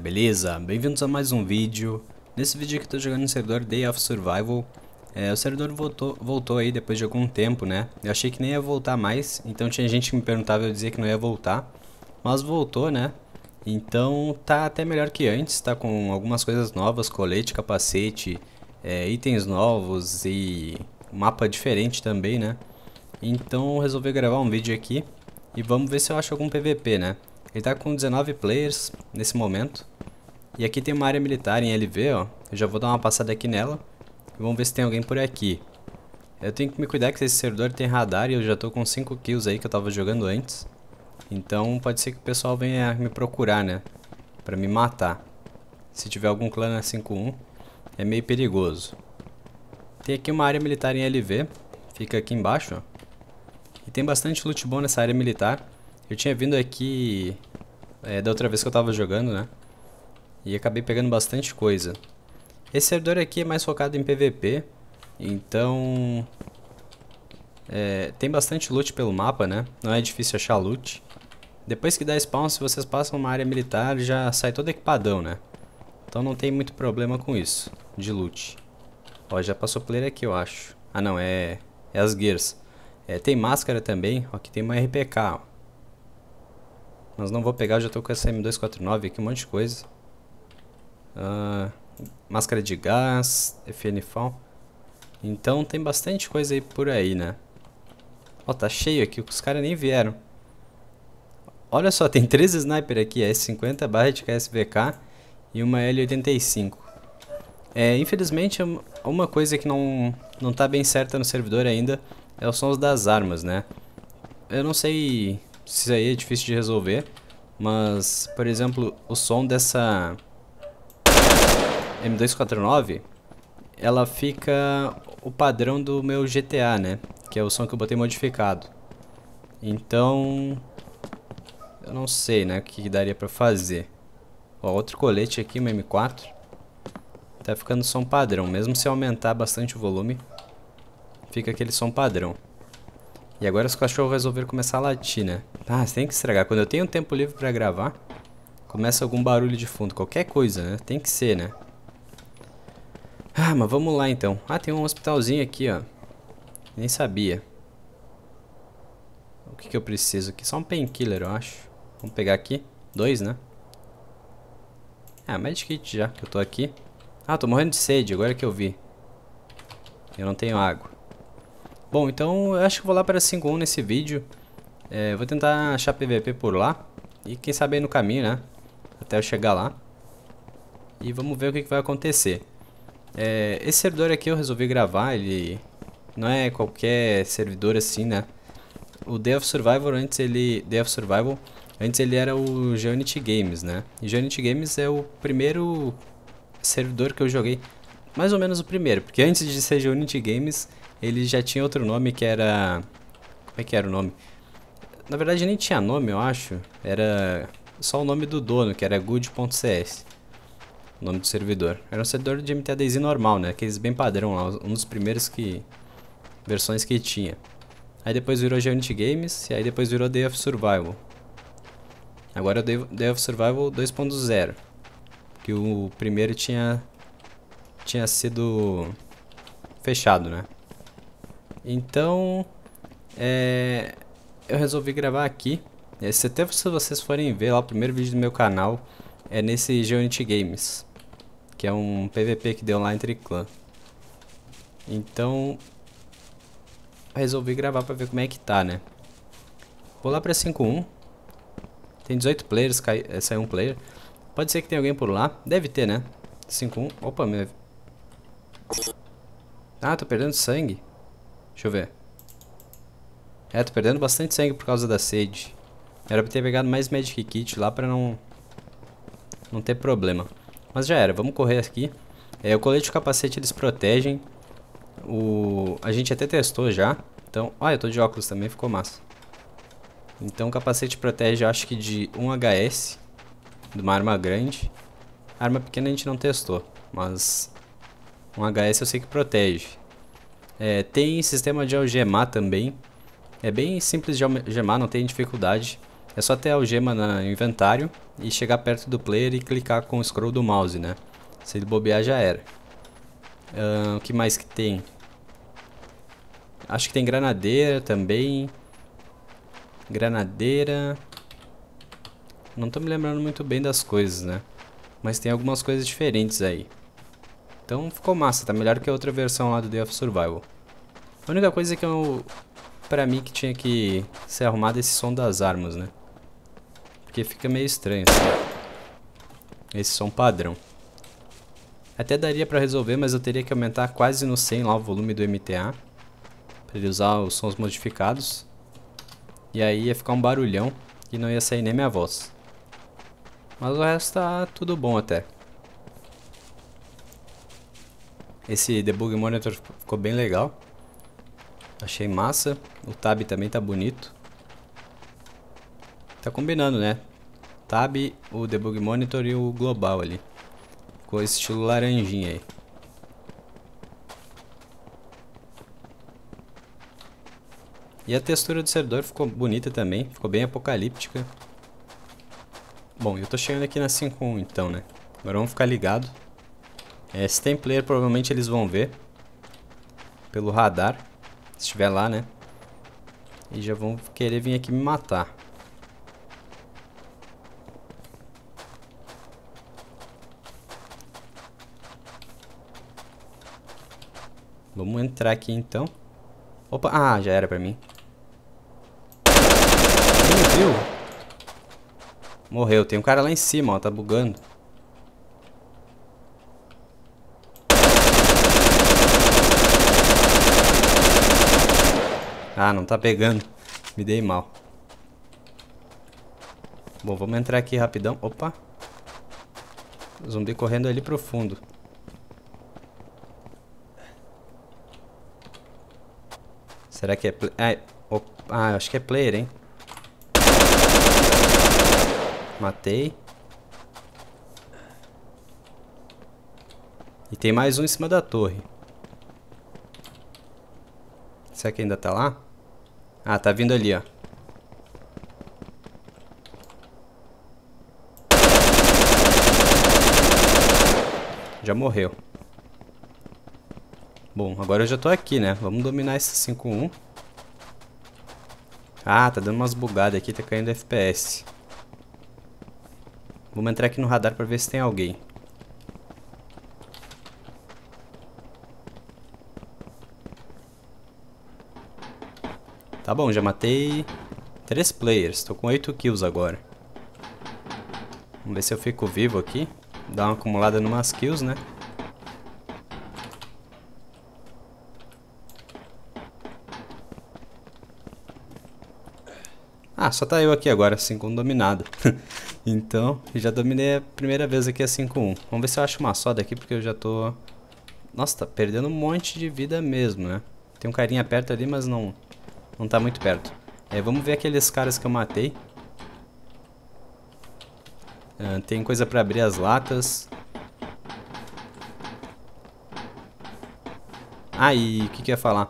Beleza? Bem-vindos a mais um vídeo. Nesse vídeo aqui eu tô jogando no servidor Day of Survival. É, o servidor voltou, voltou aí depois de algum tempo, né? Eu achei que nem ia voltar mais, então tinha gente que me perguntava eu dizia que não ia voltar. Mas voltou, né? Então tá até melhor que antes, tá com algumas coisas novas, colete, capacete, é, itens novos e mapa diferente também, né? Então resolvi gravar um vídeo aqui e vamos ver se eu acho algum PVP, né? Ele tá com 19 players nesse momento. E aqui tem uma área militar em LV, ó. Eu já vou dar uma passada aqui nela. E vamos ver se tem alguém por aqui. Eu tenho que me cuidar que esse servidor tem radar e eu já tô com 5 kills aí que eu tava jogando antes. Então pode ser que o pessoal venha me procurar, né? Pra me matar. Se tiver algum clã na 5-1, é meio perigoso. Tem aqui uma área militar em LV. Fica aqui embaixo, ó. E tem bastante loot bom nessa área militar. Eu tinha vindo aqui é, da outra vez que eu tava jogando, né? E acabei pegando bastante coisa. Esse servidor aqui é mais focado em PVP. Então... É, tem bastante loot pelo mapa, né? Não é difícil achar loot. Depois que dá spawn, se vocês passam uma área militar, já sai todo equipadão, né? Então não tem muito problema com isso, de loot. Ó, já passou player aqui, eu acho. Ah, não, é, é as gears. É, tem máscara também, ó, aqui tem uma RPK, ó. Mas não vou pegar, já tô com essa M249 aqui, um monte de coisa. Uh, máscara de gás, FN Então tem bastante coisa aí por aí, né? Ó, tá cheio aqui, os caras nem vieram. Olha só, tem três sniper aqui, S50 barra de KSVK e uma L85. É, infelizmente, uma coisa que não, não tá bem certa no servidor ainda é os sons das armas, né? Eu não sei isso aí é difícil de resolver. Mas, por exemplo, o som dessa M249, ela fica o padrão do meu GTA, né? Que é o som que eu botei modificado. Então, eu não sei, né, o que daria pra fazer. Ó, outro colete aqui, uma M4. Tá ficando som padrão, mesmo se aumentar bastante o volume, fica aquele som padrão. E agora os cachorros resolveram começar a latir, né? Ah, tem que estragar. Quando eu tenho tempo livre pra gravar, começa algum barulho de fundo. Qualquer coisa, né? Tem que ser, né? Ah, mas vamos lá então. Ah, tem um hospitalzinho aqui, ó. Nem sabia. O que, que eu preciso aqui? Só um painkiller, eu acho. Vamos pegar aqui. Dois, né? Ah, medkit já, que eu tô aqui. Ah, tô morrendo de sede, agora que eu vi. Eu não tenho água. Bom, então eu acho que vou lá para 5.1 nesse vídeo. É, vou tentar achar PVP por lá. E quem sabe aí no caminho, né? Até eu chegar lá. E vamos ver o que, que vai acontecer. É, esse servidor aqui eu resolvi gravar, ele não é qualquer servidor assim, né? O Day of Survival antes ele... Day of Survival, antes ele era o Geonity Games, né? E Geonity Games é o primeiro servidor que eu joguei. Mais ou menos o primeiro, porque antes de ser Geonity Games ele já tinha outro nome que era... Como é que era o nome? Na verdade nem tinha nome, eu acho. Era só o nome do dono, que era good.cs. O nome do servidor. Era um servidor de MTADZ normal, né? Aqueles bem padrão lá, um dos primeiros que... Versões que tinha. Aí depois virou Unity Games, e aí depois virou Day of Survival. Agora é o Day of Survival 2.0. Que o primeiro tinha... Tinha sido... Fechado, né? Então, é, eu resolvi gravar aqui. Esse, até se vocês forem ver lá, o primeiro vídeo do meu canal é nesse Geonity Games. Que é um PVP que deu lá entre clã. Então, resolvi gravar pra ver como é que tá, né? Vou lá pra 5.1. Tem 18 players, cai, é, saiu um player. Pode ser que tenha alguém por lá. Deve ter, né? 5.1. Opa, meu... Ah, tô perdendo sangue. Deixa eu ver. É, tô perdendo bastante sangue por causa da sede. Era pra ter pegado mais Magic Kit lá pra não... Não ter problema. Mas já era, vamos correr aqui. É, o colete e o capacete eles protegem. O... A gente até testou já. Então... Ah, eu tô de óculos também, ficou massa. Então o capacete protege, acho que de 1 HS. De uma arma grande. Arma pequena a gente não testou. Mas... 1 HS eu sei que protege. É, tem sistema de algemar também. É bem simples de algemar, não tem dificuldade. É só ter a algema no inventário e chegar perto do player e clicar com o scroll do mouse, né? Se ele bobear já era. Uh, o que mais que tem? Acho que tem granadeira também. Granadeira. Não tô me lembrando muito bem das coisas, né? Mas tem algumas coisas diferentes aí. Então ficou massa, tá melhor que a outra versão lá do Day of Survival. A única coisa que eu... Pra mim que tinha que ser arrumado é esse som das armas, né? Porque fica meio estranho assim. Esse som padrão. Até daria pra resolver, mas eu teria que aumentar quase no 100 lá o volume do MTA. Pra ele usar os sons modificados. E aí ia ficar um barulhão e não ia sair nem minha voz. Mas o resto tá tudo bom até. Esse debug monitor ficou bem legal. Achei massa. O tab também tá bonito. Tá combinando, né? Tab, o debug monitor e o global ali. Ficou esse estilo laranjinha aí. E a textura do servidor ficou bonita também, ficou bem apocalíptica. Bom, eu tô chegando aqui na 5.1 então, né? Agora vamos ficar ligado. É, se tem player, provavelmente eles vão ver. Pelo radar. Se estiver lá, né? E já vão querer vir aqui me matar. Vamos entrar aqui então. Opa, ah, já era pra mim. Nem viu? Morreu. Tem um cara lá em cima, ó, tá bugando. Ah, não tá pegando. Me dei mal. Bom, vamos entrar aqui rapidão. Opa. Zumbi correndo ali pro fundo. Será que é... Ah, opa, ah, acho que é player, hein? Matei. E tem mais um em cima da torre. Será que ainda tá lá? Ah, tá vindo ali, ó. Já morreu. Bom, agora eu já tô aqui, né? Vamos dominar esse 5-1. Ah, tá dando umas bugadas aqui, tá caindo FPS. Vamos entrar aqui no radar pra ver se tem alguém. Tá bom, já matei três players. Tô com 8 kills agora. Vamos ver se eu fico vivo aqui. Dar uma acumulada numas kills, né? Ah, só tá eu aqui agora, 5-1 dominado. então, já dominei a primeira vez aqui a 5-1. Vamos ver se eu acho uma soda aqui, porque eu já tô... Nossa, tá perdendo um monte de vida mesmo, né? Tem um carinha perto ali, mas não, não tá muito perto. É, vamos ver aqueles caras que eu matei. Uh, tem coisa pra abrir as latas. Ah, e o que que eu ia falar?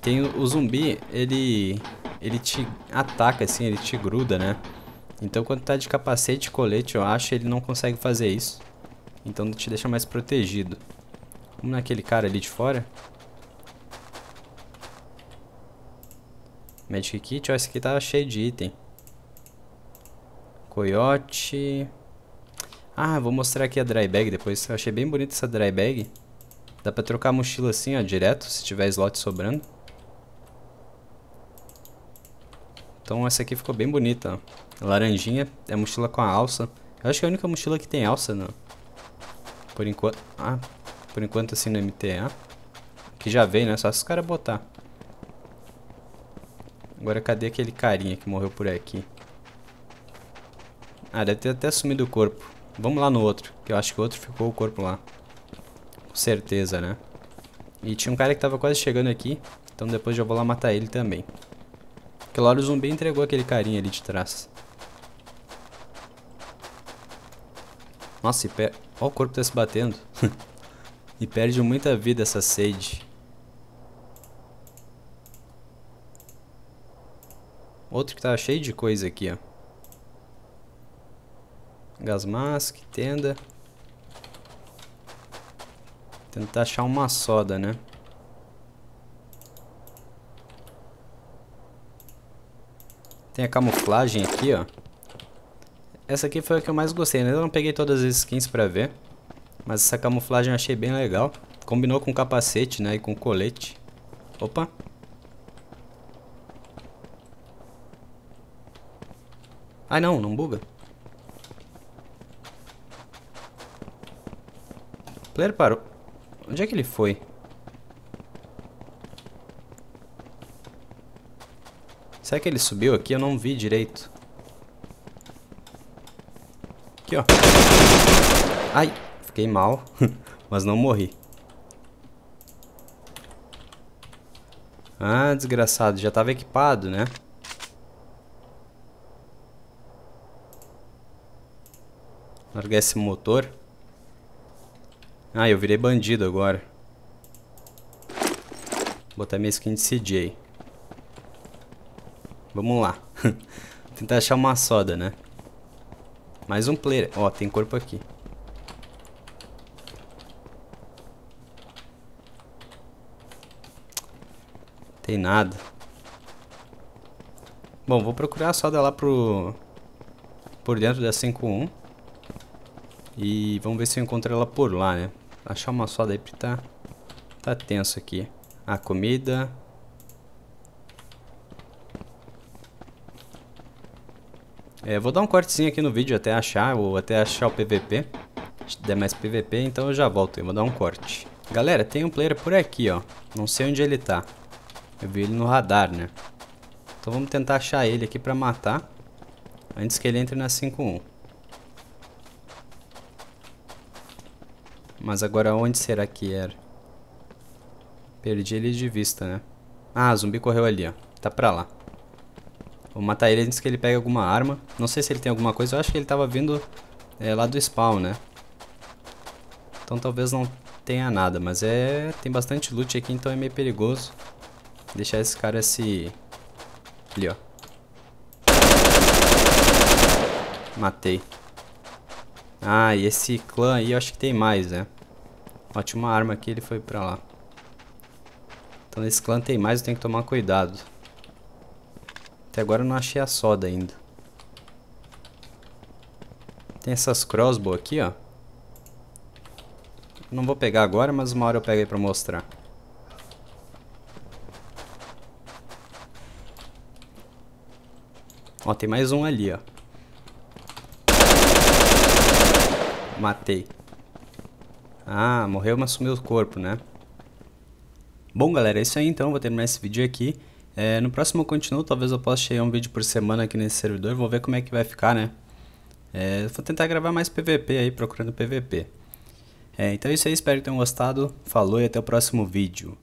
Tem o, o zumbi, ele ele te ataca assim, ele te gruda, né? Então quando tá de capacete e colete, eu acho, ele não consegue fazer isso. Então te deixa mais protegido. Vamos naquele cara ali de fora. Magic Kit, ó, esse aqui tá cheio de item. Coyote. Ah, vou mostrar aqui a dry bag depois. Eu achei bem bonita essa dry bag. Dá pra trocar a mochila assim, ó, direto, se tiver slot sobrando. Então essa aqui ficou bem bonita. Laranjinha, é mochila com a alça. Eu acho que é a única mochila que tem alça, não. Por enquanto... Ah, por enquanto assim no MTA. Que já veio, né? Só se os caras botar. Agora cadê aquele carinha que morreu por aqui? Ah, deve ter até sumido o corpo. Vamos lá no outro, que eu acho que o outro ficou o corpo lá. Com certeza, né? E tinha um cara que tava quase chegando aqui, então depois já vou lá matar ele também. Aquela hora o zumbi entregou aquele carinha ali de trás. Nossa, e per... O corpo tá se batendo. e perde muita vida essa sede. Outro que tá cheio de coisa aqui, ó. Gas mask, tenda. Tentar achar uma soda, né? Tem a camuflagem aqui, ó. Essa aqui foi a que eu mais gostei, né? Eu não peguei todas as skins pra ver. Mas essa camuflagem eu achei bem legal. Combinou com capacete, né? E com colete. Opa. Ai não, não buga. O player parou. Onde é que ele foi? Será que ele subiu aqui? Eu não vi direito. Aqui, ó. Ai, fiquei mal, mas não morri. Ah, desgraçado, já estava equipado, né? Largar esse motor. Ah, eu virei bandido agora. Vou botar minha skin de CJ. Vamos lá. Tentar achar uma soda, né? Mais um player. Ó, tem corpo aqui. Tem nada. Bom, vou procurar a soda lá pro... Por dentro da 5.1. E vamos ver se eu encontro ela por lá, né? Achar uma soda aí porque tá... Tá tenso aqui. A comida... É, vou dar um cortezinho aqui no vídeo até achar, ou até achar o PVP. Se der mais PVP, então eu já volto, eu vou dar um corte. Galera, tem um player por aqui, ó. Não sei onde ele tá. Eu vi ele no radar, né? Então vamos tentar achar ele aqui pra matar. Antes que ele entre na 5-1. Mas agora onde será que era? Perdi ele de vista, né? Ah, zumbi correu ali, ó. Tá pra lá. Vou matar ele antes que ele pegue alguma arma. Não sei se ele tem alguma coisa. Eu acho que ele tava vindo é, lá do spawn, né? Então talvez não tenha nada. Mas é... Tem bastante loot aqui, então é meio perigoso. Deixar esse cara se... Ali, ó. Matei. Ah, e esse clã aí eu acho que tem mais, né? Ó, tinha uma arma aqui, ele foi pra lá. Então nesse clã tem mais, eu tenho que tomar cuidado. Até agora eu não achei a soda ainda. Tem essas crossbow aqui, ó. Não vou pegar agora, mas uma hora eu pego aí pra mostrar. Ó, tem mais um ali, ó. Matei. Ah, morreu, mas sumiu o corpo, né? Bom, galera, é isso aí então. Vou terminar esse vídeo aqui. É, no próximo eu continuo, talvez eu possa chegar um vídeo por semana aqui nesse servidor, vou ver como é que vai ficar, né? É, vou tentar gravar mais PVP aí, procurando PVP. É, então é isso aí, espero que tenham gostado, falou e até o próximo vídeo.